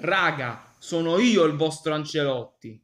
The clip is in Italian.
Raga, sono io il vostro Ancelotti.